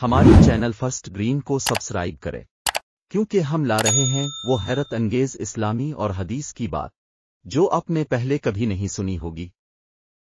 हमारे channel first green को subscribe करें। क्योंकि हम ला रहे हैं वो हैरत अंगेज इस्लामी और हदीस की बात, जो आपने पहले कभी नहीं सुनी होगी।